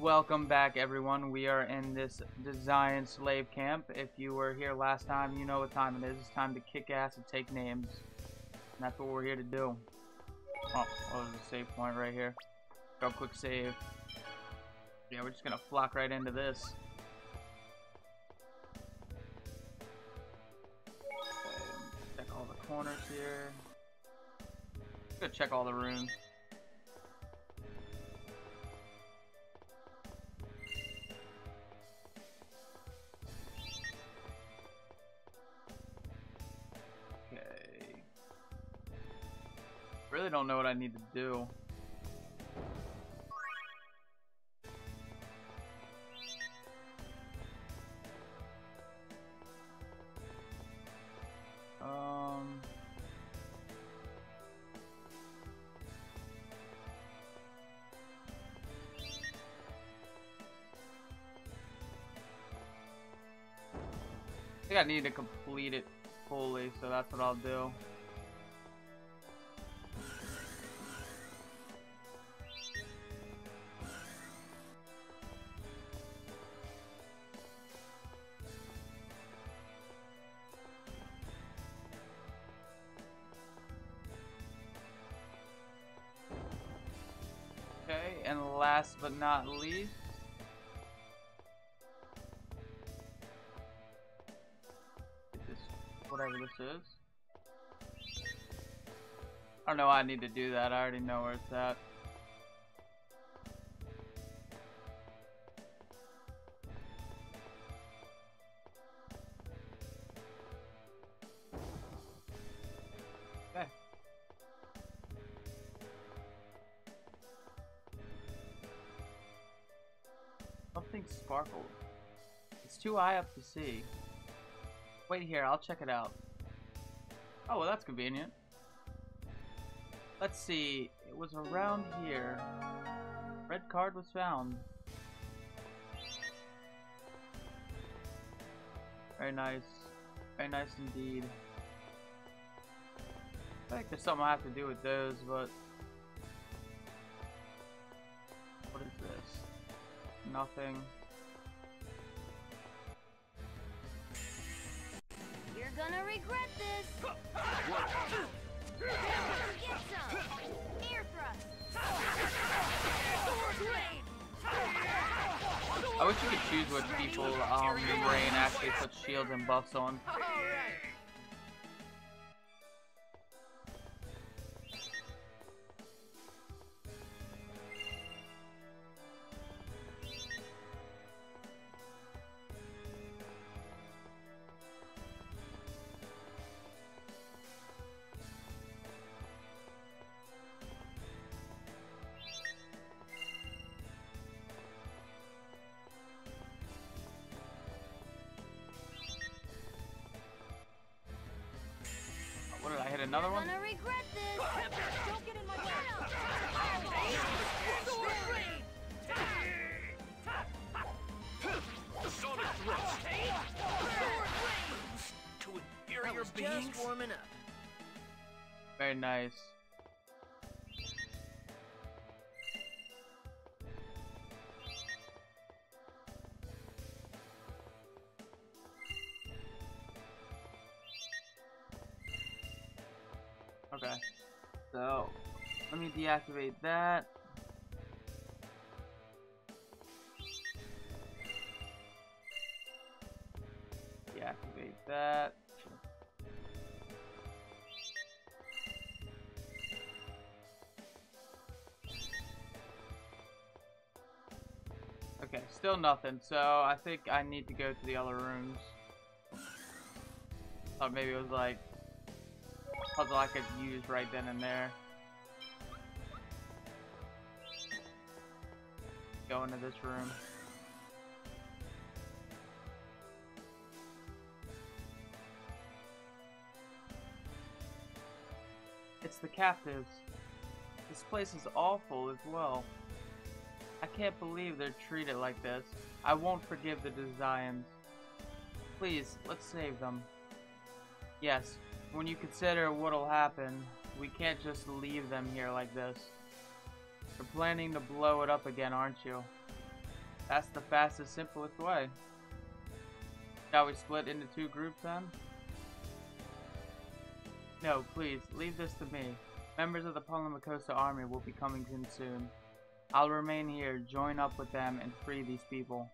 Welcome back, everyone. We are in this Desian slave camp. If you were here last time, you know what time it is. It's time to kick ass and take names. And that's what we're here to do. Oh, oh there's a save point right here. Go quick save. Yeah, we're just gonna flock right into this. Check all the corners here. Go check all the rooms. Really don't know what I need to do. Um... I think I need to complete it fully, so that's what I'll do. Last but not least, whatever this is. I don't know why I need to do that. I already know where it's at. Sparkled. It's too high up to see. Wait here, I'll check it out. Oh, well that's convenient. Let's see, it was around here. Red card was found. Very nice. Very nice indeed. I think there's something I have to do with those, but nothing. You're gonna regret this. I wish you could choose what people um, Raine actually puts shields and buffs on. Just warming up. Very nice. Okay. So, let me deactivate that. Okay, still nothing, so I think I need to go to the other rooms. Thought maybe it was like puzzle I could use right then and there. Go into this room. It's the captives. This place is awful as well. I can't believe they're treated like this. I won't forgive the Desians. Please, let's save them. Yes, when you consider what'll happen, we can't just leave them here like this. You're planning to blow it up again, aren't you? That's the fastest, simplest way. Shall we split into two groups then? No, please, leave this to me. Members of the Palmacosta army will be coming in soon. I'll remain here, join up with them, and free these people.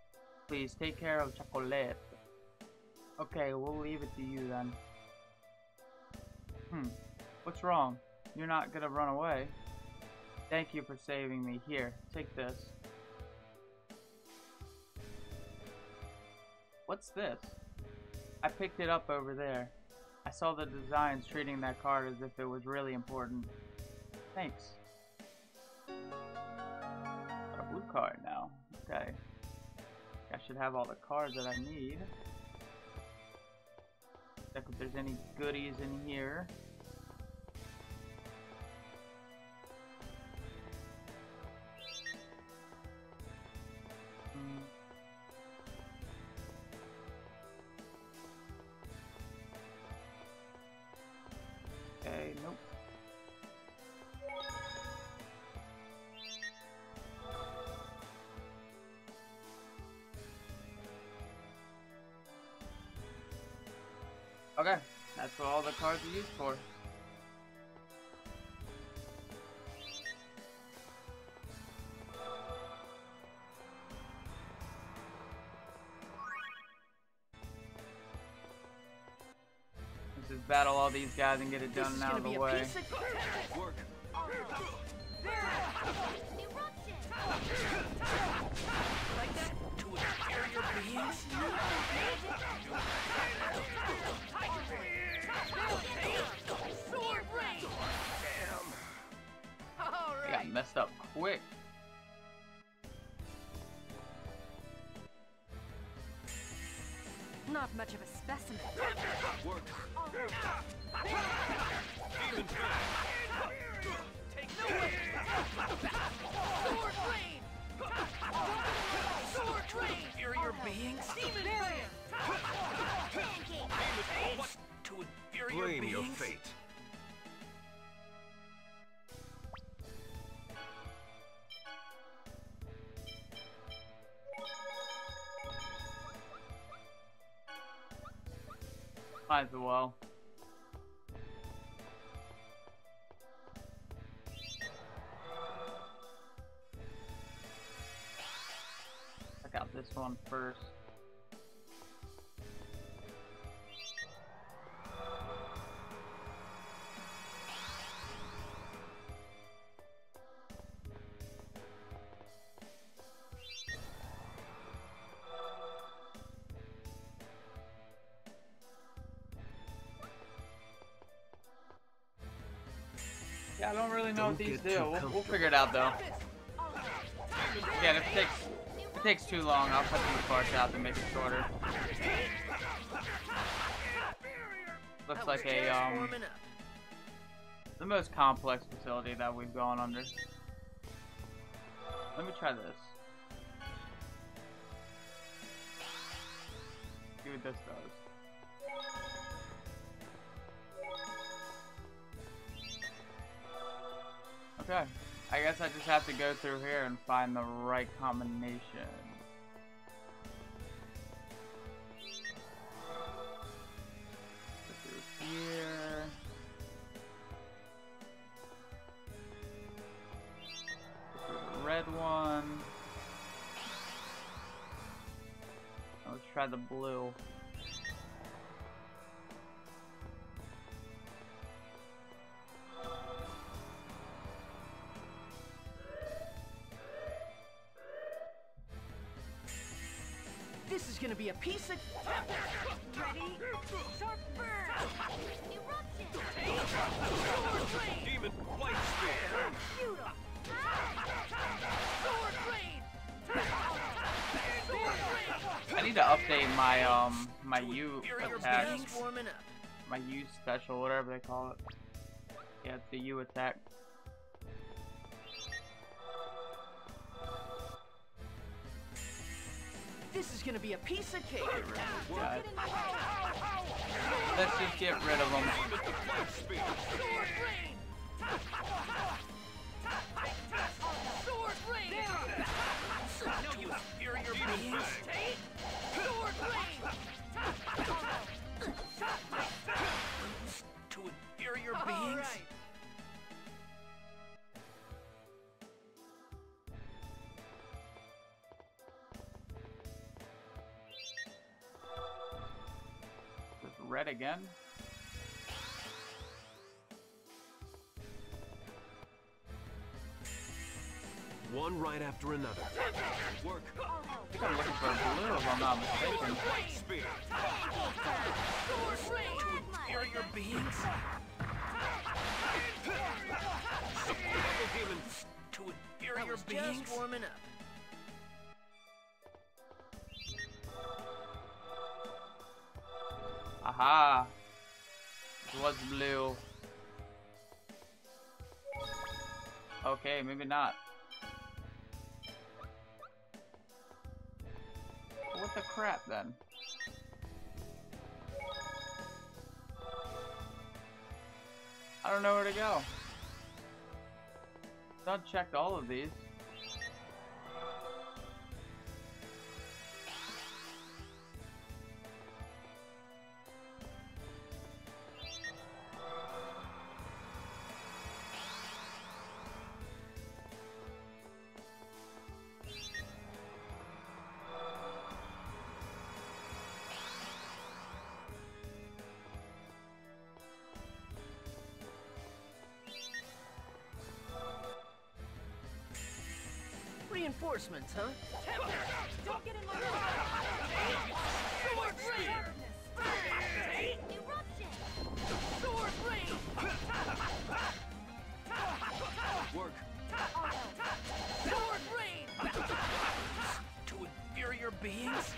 Please, take care of Chocolat. Okay, we'll leave it to you then. Hmm, what's wrong? You're not gonna run away. Thank you for saving me. Here, take this. What's this? I picked it up over there. I saw the Desians treating that card as if it was really important. Thanks. Card now. Okay. I should have all the cards that I need. Check if there's any goodies in here. Okay, that's what all the cards are used for. Let's just battle all these guys and get it done and out of the way. Quick. Not much of a specimen. Work. Take Sword rain! Sword rain! inferior beings? Demon brand! Pancake! What? To inferior Claim beings? your fate. Might as well. Check this one first. Really know what these do. We'll, we'll figure it out though. Again, if it takes if it takes too long, I'll cut these parts out to make it shorter. Looks like a um the most complex facility that we've gone under. Let me try this. See what this does. Okay. I guess I just have to go through here and find the right combination. Here. Red one. Let's try the blue. This gonna be a piece of. Ready? Sharp burn! Eruption! Demon Flight Spear. Shoot 'em! Sword rain! I need to update my um my U attack, beings warming up. my U special, whatever they call it. Yeah, it's the U attack. Gonna be a piece of cake. Let's just get rid of them. Red again? One right after another. Work. I think I'm looking for blue if I'm not mistaken. White spear. Inferior beings Double demon. to inferior beings. just warming up. Aha! It was blue. Okay, maybe not. What the crap then? I don't know where to go. Done checked all of these. Reinforcements, huh? Don't get in my way. Sword rain. Eruption. Sword rain. Work. Sword rain. To inferior beings.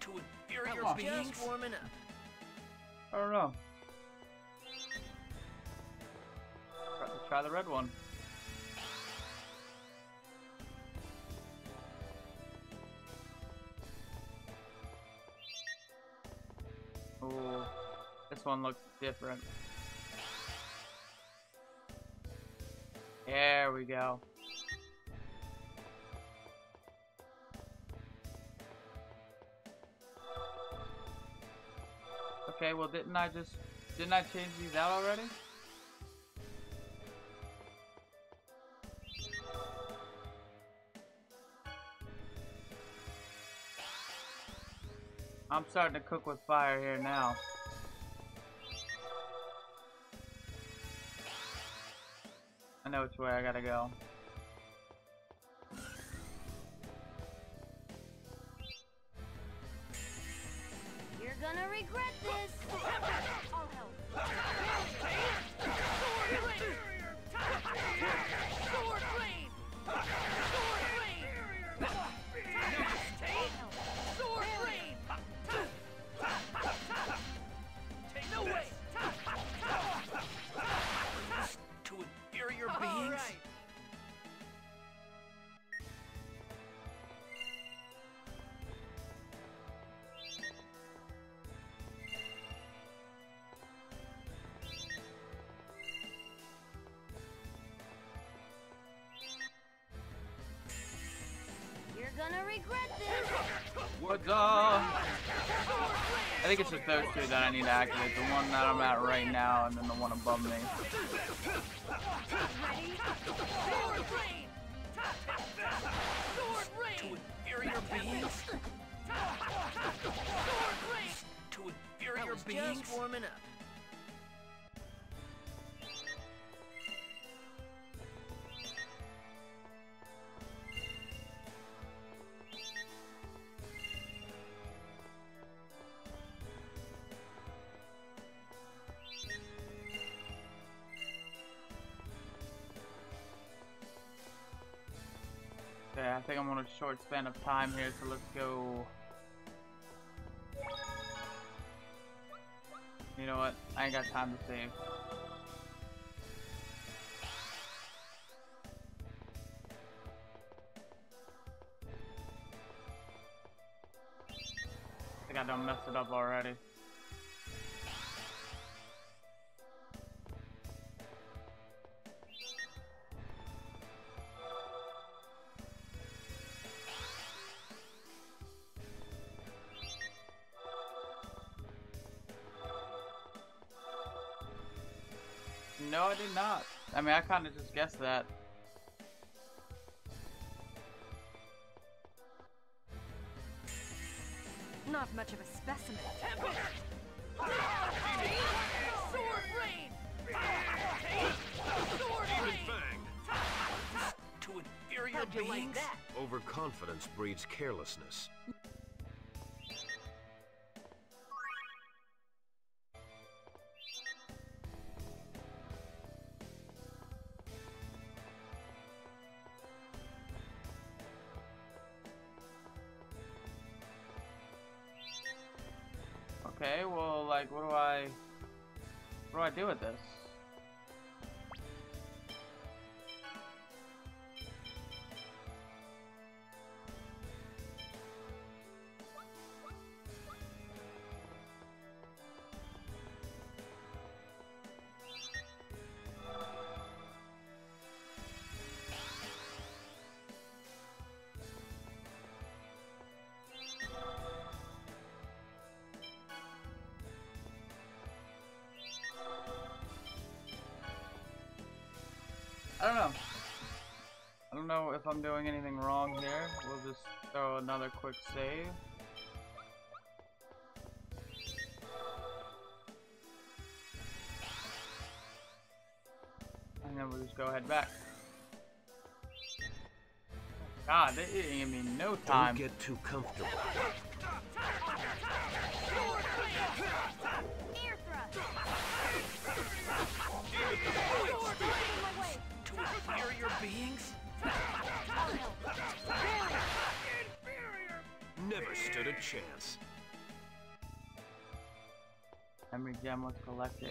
To inferior Come on. beings. Just warming up. I don't know. Let's try the red one. One looks different. There we go. Okay, well didn't I just didn't I change these out already? I'm starting to cook with fire here now. Know which way I gotta go. You're gonna regret this. Gonna regret this. What's up? I think it's just those two that I need to activate. The one that I'm at right now and then the one above me. Ready? Sword rain. Sword rain. To inferior beings. Sword rain. To I inferior was beings. just warming up. A short span of time here, so let's go. You know what? I ain't got time to save. I think I done messed it up already. Kind of just guessed that. Not much of a specimen. Sword rain! Sword rain! To inferior How'd like? Overconfidence breeds carelessness. If I'm doing anything wrong here. We'll just throw another quick save. And then we'll just go ahead back. God, they didn't give me no time. Don't get too comfortable. Ear thrust. Sword rain! My way. To inferior beings? Stood a chance. Gem was collected.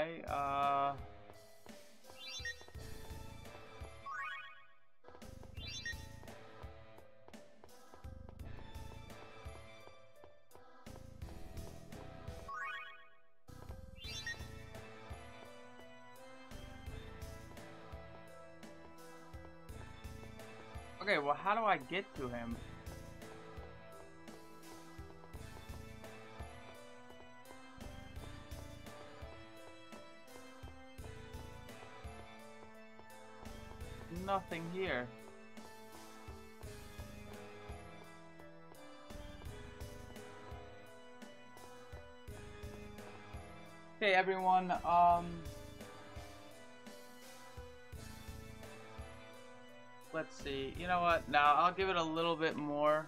Okay. Uh. Okay, well, how do I get to him? Nothing here. Okay, everyone, um... Let's see. You know what? Now, I'll give it a little bit more.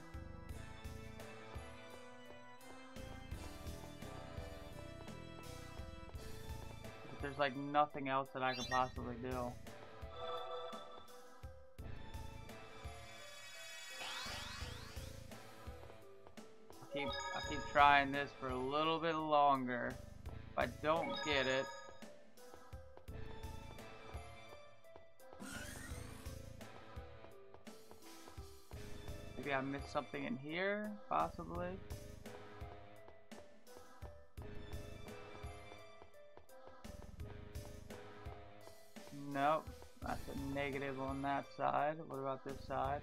There's like nothing else that I could possibly do. Keep trying this for a little bit longer. If I don't get it, maybe I missed something in here, possibly. Nope, that's a negative on that side. What about this side?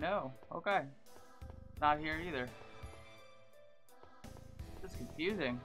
No. Okay. Not here either. Is confusing.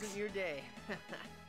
Wasn't your day.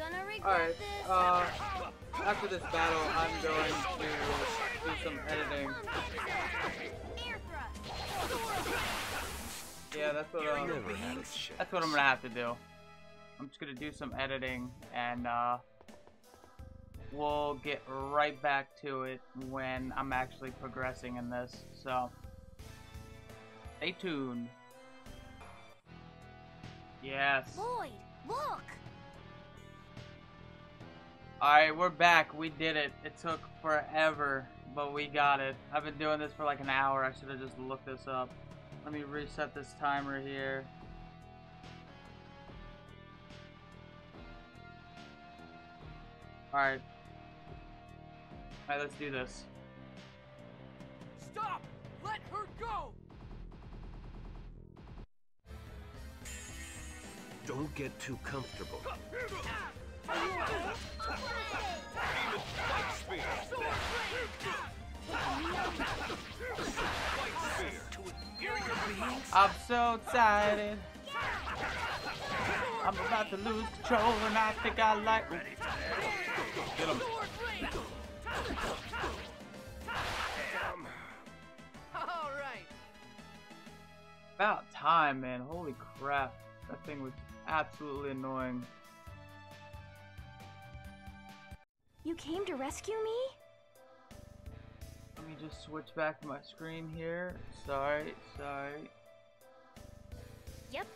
Alright, this. uh, after this battle, I'm going to do some editing. Yeah, that's what, Hear uh, your Never had beings? its that's what I'm gonna have to do. I'm just gonna do some editing, and, uh, we'll get right back to it when I'm actually progressing in this, so, stay tuned. Yes. Lloyd, look. Alright, we're back. We did it. It took forever, but we got it. I've been doing this for like an hour. I should have just looked this up. Let me reset this timer here. Alright. Alright, let's do this. Stop! Let her go! Don't get too comfortable. I'm so excited. I'm about to lose control and I think I like Get him. About time, man. Holy crap. That thing was absolutely annoying. You came to rescue me? Let me just switch back to my screen here. Sorry, sorry. Yep.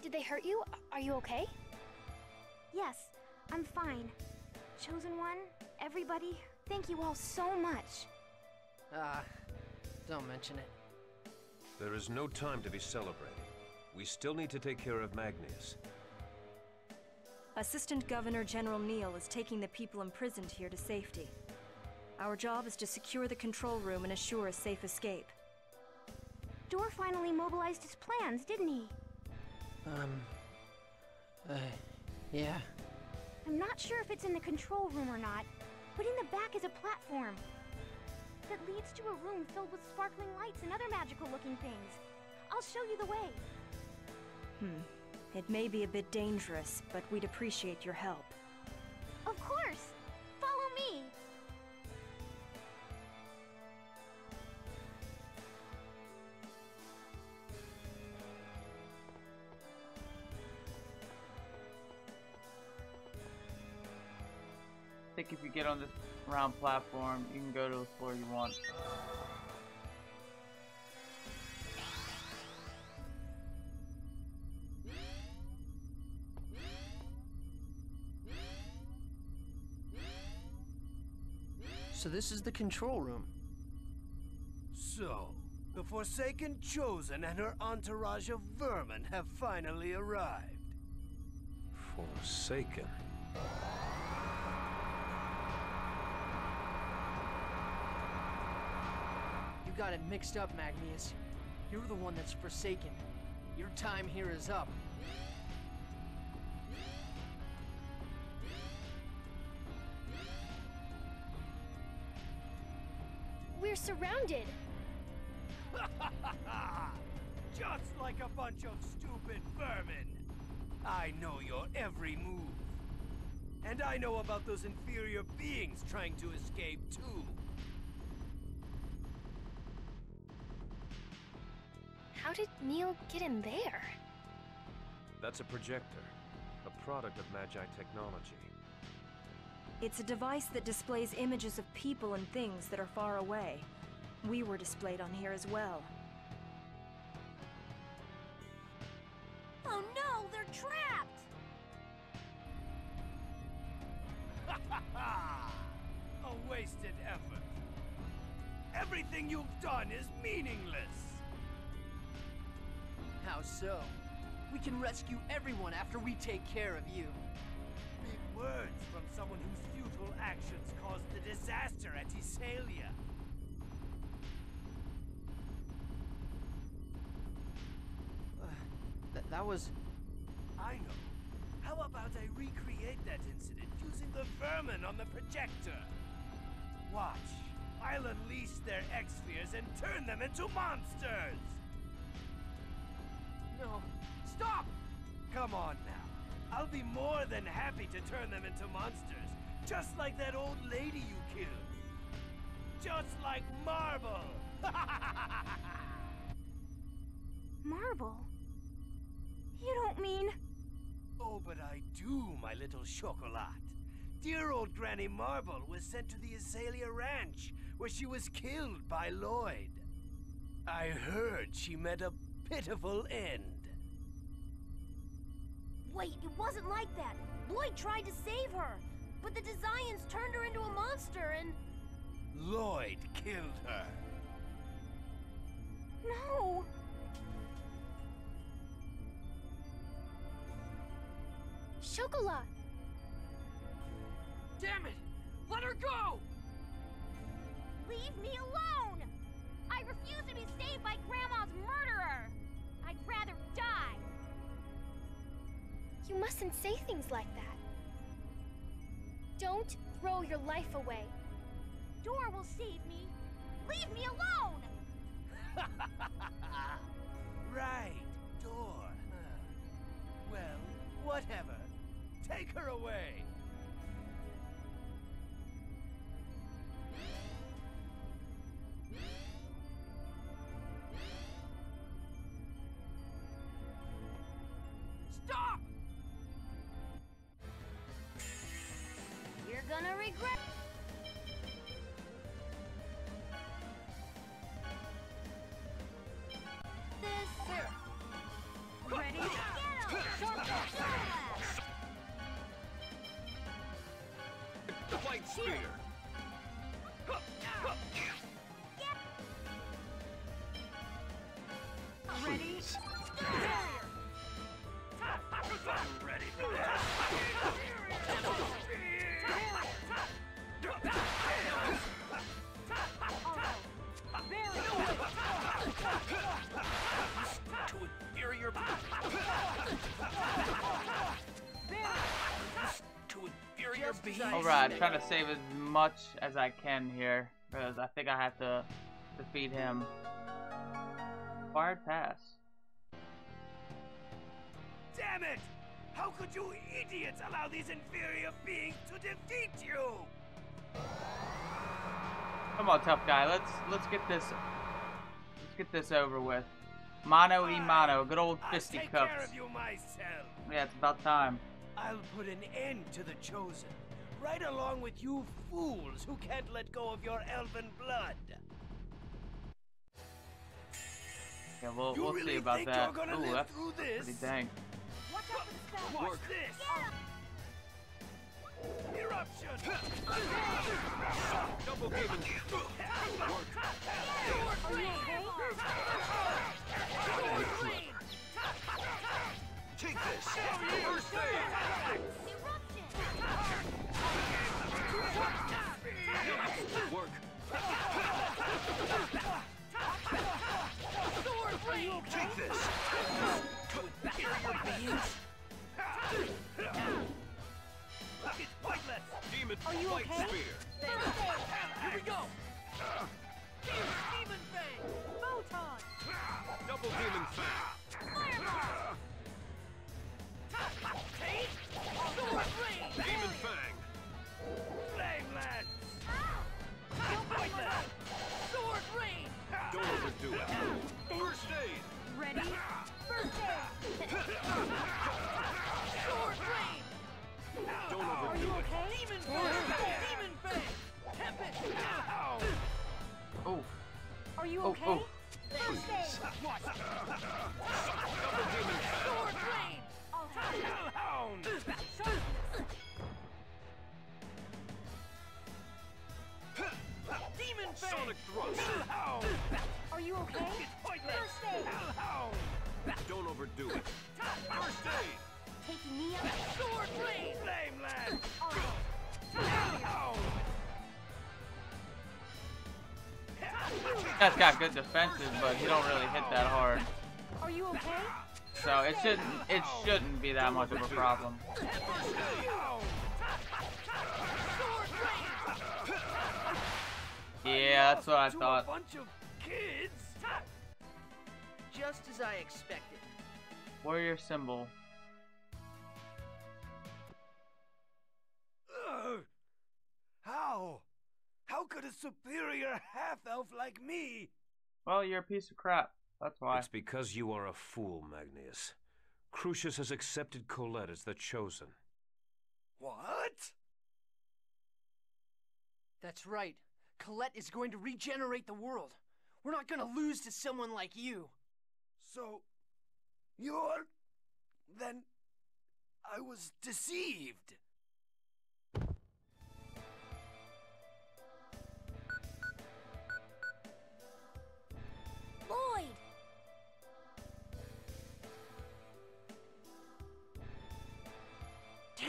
Did they hurt you? Are you okay? Yes, I'm fine. Chosen One, everybody, thank you all so much. Ah, don't mention it. There is no time to be celebrating. We still need to take care of Magnius. Assistant Governor General Neil is taking the people imprisoned here to safety. Our job is to secure the control room and assure a safe escape. Dorr finally mobilized his plans, didn't he? Um. Uh, yeah. I'm not sure if it's in the control room or not, but in the back is a platform that leads to a room filled with sparkling lights and other magical looking things. I'll show you the way. Hmm. It may be a bit dangerous, but we'd appreciate your help. Of course! Follow me! I think if you get on this round platform, you can go to the floor you want. So this is the control room. So, the Forsaken Chosen and her entourage of vermin have finally arrived. Forsaken. You got it mixed up, Magnius. You're the one that's forsaken. Your time here is up. We're surrounded. Just like a bunch of stupid vermin. I know your every move. And I know about those inferior beings trying to escape, too. How did Neil get in there? That's a projector, a product of Magi technology. It's a device that displays images of people and things that are far away. We were displayed on here as well. Oh no, they're trapped! a wasted effort. Everything you've done is meaningless. How so? We can rescue everyone after we take care of you. Big words from someone was... I know. How about I recreate that incident using the vermin on the projector? Watch. I'll unleash their Exspheres and turn them into monsters! No. Stop! Come on now. I'll be more than happy to turn them into monsters, just like that old lady you killed. Just like Marble! Marble? You don't mean... oh, but I do, my little chocolat. Dear old Granny Marble was sent to the Iselia Ranch, where she was killed by Lloyd. I heard she met a pitiful end. Wait, it wasn't like that. Lloyd tried to save her, but the Desians turned her into a monster and... Lloyd killed her. No! Chocolat! Damn it! Let her go! Leave me alone! I refuse to be saved by Grandma's murderer! I'd rather die! You mustn't say things like that. Don't throw your life away. Dorr will save me. Leave me alone! right, door. huh. Well, whatever. Take her away. Beings. Alright, trying to save as much as I can here, because I think I have to defeat him. Acquired pass. Damn it! How could you idiots allow these inferior beings to defeat you? Come on, tough guy. Let's let's get this let's get this over with. Mano e mano, good old I'll take care of you myself. Yeah, it's about time. I'll put an end to the Chosen, right along with you fools who can't let go of your elven blood. Yeah, we'll You we'll really see about that. Ooh, that's pretty dang. Watch out for the spell. Watch this! Eruption! Double given. Take this! First aid! Are you oh, okay? oh. First aid. I'll have it. Demon! Sonic thrust! Are you okay? First aid. Don't overdo it. First aid! Taking me up. Sword blade! Flame land! All right. That's got good defenses, but he don't really hit that hard. Are you okay? So it shouldn't it shouldn't be that much of a problem. Yeah, that's what I thought. A bunch of kids? Just as I expected. Warrior symbol. Ugh. How? How could a superior half-elf like me? Well, you're a piece of crap. That's why. It's because you are a fool, Magnius. Cruxis has accepted Colette as the Chosen. What? That's right. Colette is going to regenerate the world. We're not gonna lose to someone like you. So, you're... Then... I was deceived.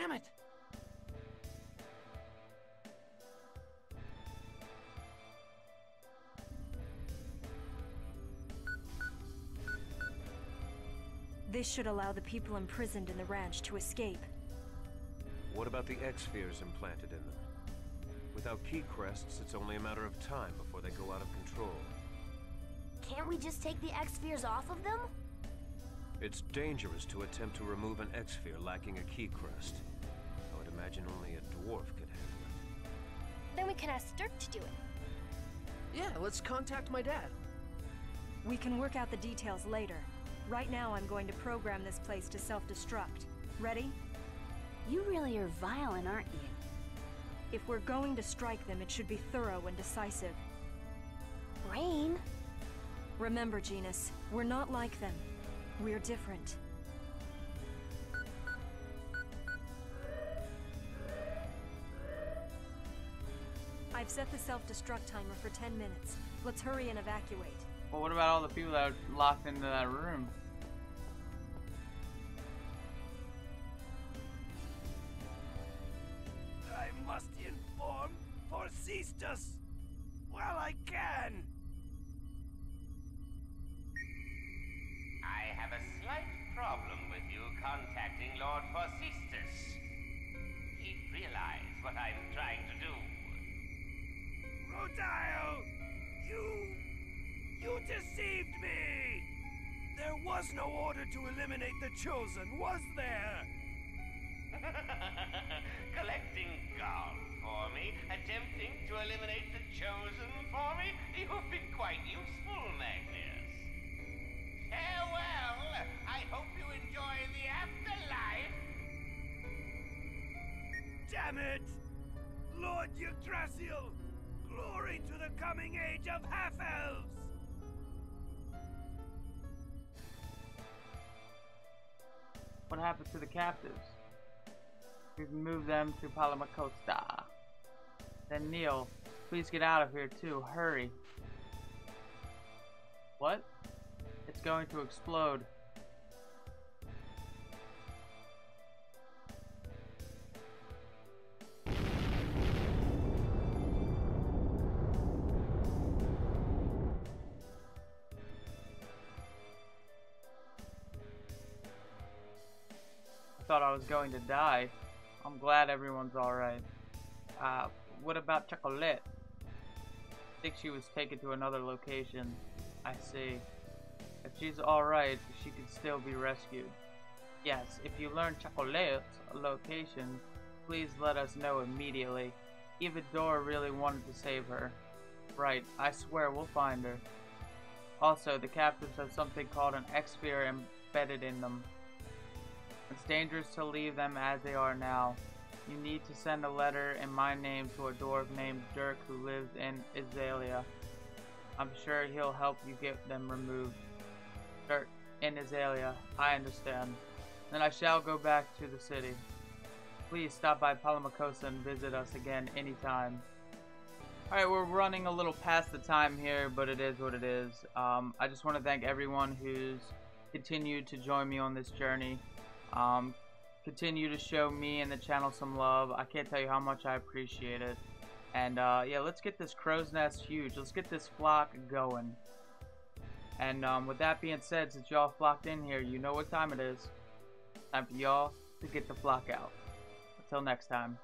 Damn it! This should allow the people imprisoned in the ranch to escape. What about the Exspheres implanted in them? Without key crests, it's only a matter of time before they go out of control. Can't we just take the Exspheres off of them? It's dangerous to attempt to remove an Exsphere lacking a key crest. I would imagine only a dwarf could handle it. Then we can ask Dirk to do it. Yeah, let's contact my dad. We can work out the details later. Right now, I'm going to program this place to self-destruct. Ready? You really are violent, aren't you? If we're going to strike them, it should be thorough and decisive. Raine? Remember, Genis, we're not like them. We're different. I've set the self-destruct timer for 10 minutes. Let's hurry and evacuate. Well, what about all the people that are locked into that room? I must inform Forcystus while I can. Rodyle! You... You deceived me! There was no order to eliminate the Chosen, was there? Collecting gold for me, attempting to eliminate the chosen for me. You've been quite useful, Magnius. Farewell. I hope you enjoy the afterlife. Damn it! Lord Yggdrasil! Coming age of half-elves! What happened to the captives? We've moved them to Palmacosta. Then Neil, please get out of here too. Hurry. What? It's going to explode. Was going to die. I'm glad everyone's alright. Uh, what about Chocolat? I think she was taken to another location. I see. If she's alright, she could still be rescued. Yes, if you learn Chocolat's location, please let us know immediately. Eva Dora really wanted to save her. Right, I swear we'll find her. Also, the captives have something called an Exsphere embedded in them. It's dangerous to leave them as they are now. You need to send a letter in my name to a dwarf named Dirk who lives in Iselia. I'm sure he'll help you get them removed. Dirk in Iselia. I understand. Then I shall go back to the city. Please stop by Palmacosta and visit us again anytime. Alright, we're running a little past the time here, but it is what it is. Um, I just want to thank everyone who's continued to join me on this journey. Um, continue to show me and the channel some love. I can't tell you how much I appreciate it. And uh, yeah, let's get this crow's nest huge. Let's get this flock going. And um, with that being said, since y'all flocked in here, you know what time it is. Time for y'all to get the flock out. Until next time.